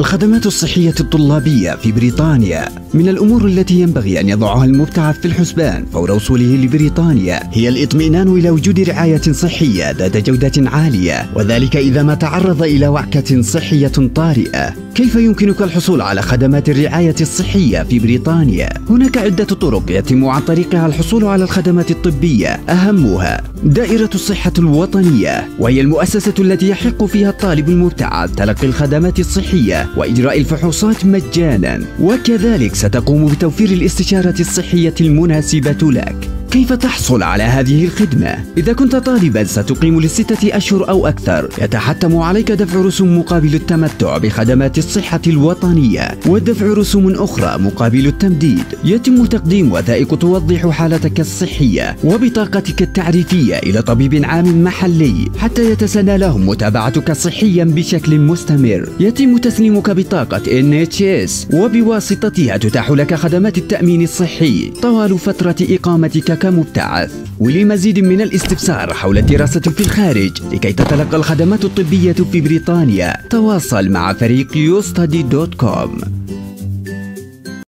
الخدمات الصحية الطلابية في بريطانيا من الأمور التي ينبغي أن يضعها المبتعث في الحسبان فور وصوله لبريطانيا هي الاطمئنان إلى وجود رعاية صحية ذات جودة عالية وذلك إذا ما تعرض إلى وعكة صحية طارئة كيف يمكنك الحصول على خدمات الرعاية الصحية في بريطانيا؟ هناك عدة طرق يتم عن طريقها الحصول على الخدمات الطبية أهمها دائرة الصحة الوطنية وهي المؤسسة التي يحق فيها الطالب المبتعث تلقي الخدمات الصحية وإجراء الفحوصات مجانا وكذلك ستقوم بتوفير الاستشارة الصحية المناسبة لك. كيف تحصل على هذه الخدمة؟ إذا كنت طالبا ستقيم لستة أشهر أو أكثر. يتحتم عليك دفع رسوم مقابل التمتع بخدمات الصحة الوطنية ودفع رسوم أخرى مقابل التمديد. يتم تقديم وثائق توضح حالتك الصحية وبطاقتك التعريفية إلى طبيب عام محلي حتى يتسنى لهم متابعتك صحيا بشكل مستمر. يتم تسليمك بطاقة NHS وبواسطتها تتاح لك خدمات التأمين الصحي. طوال فترة إقامتك كمبتعث ولمزيد من الاستفسار حول الدراسة في الخارج لكي تتلقى الخدمات الطبية في بريطانيا تواصل مع فريق يوستدي دوت كوم.